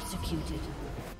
Executed.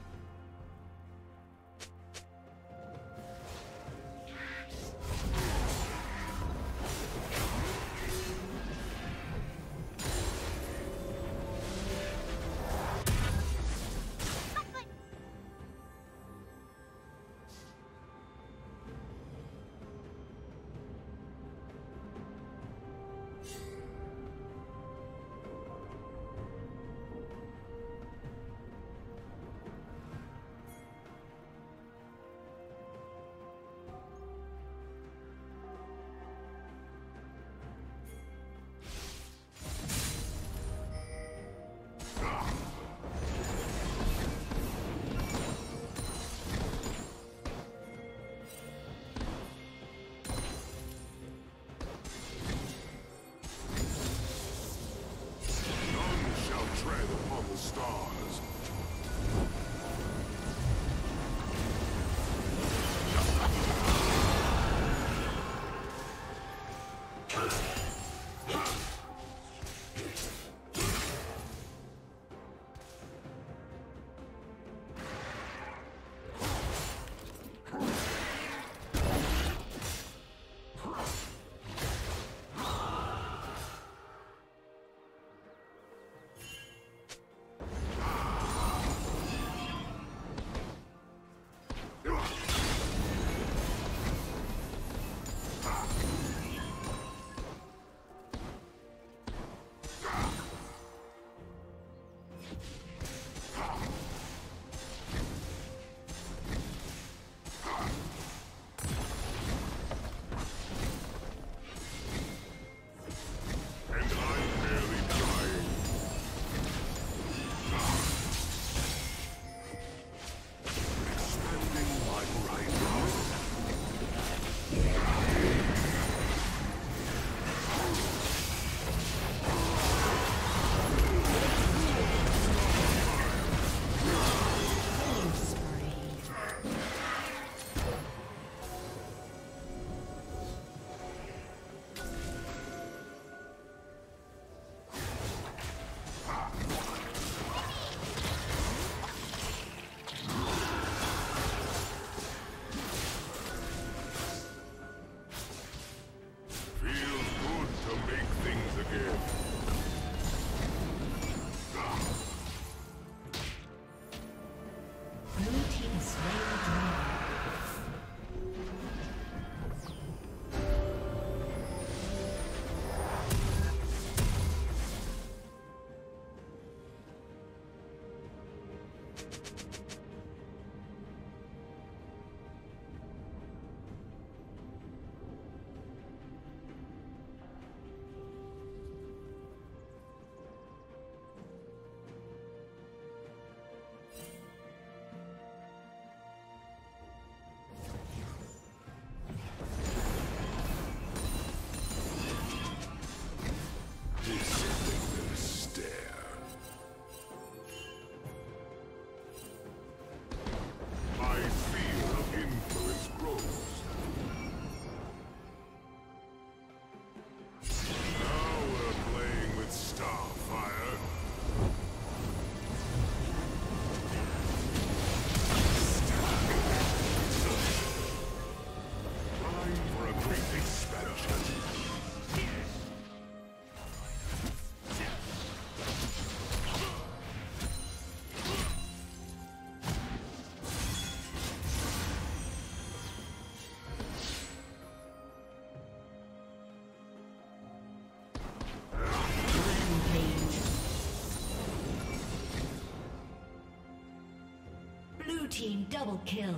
team double kill.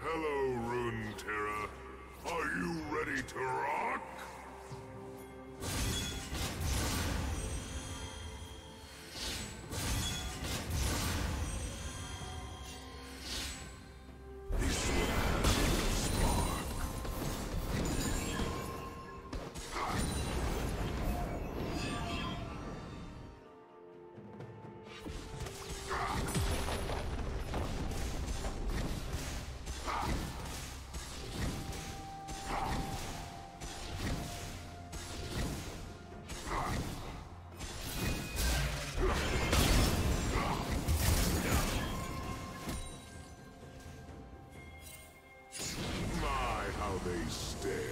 Hello, Runeterra. Are you ready to rock? stay.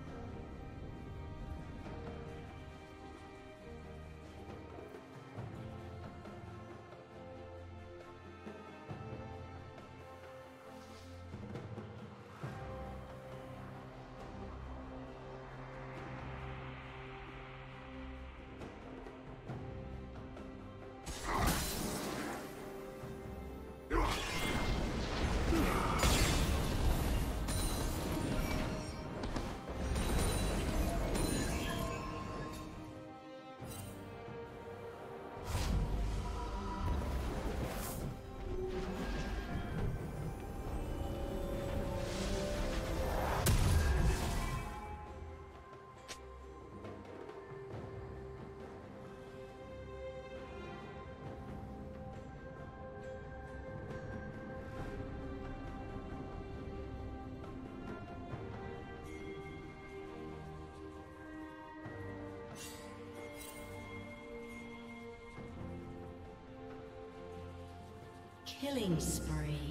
Killing spree.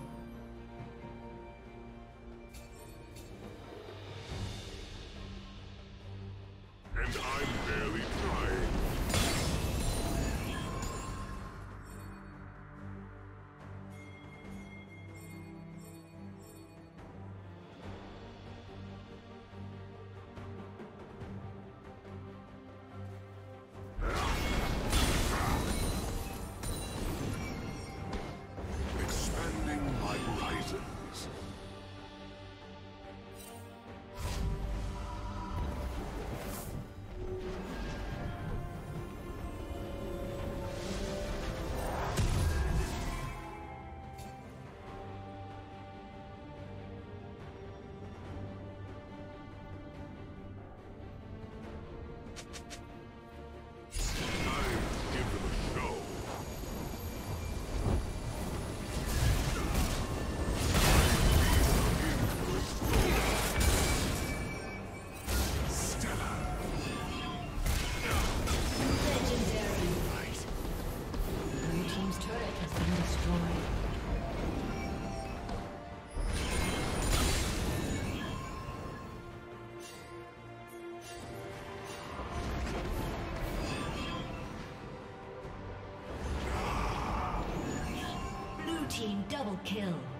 Double kill.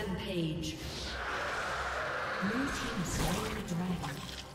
Rampage. Blue team slain the dragon.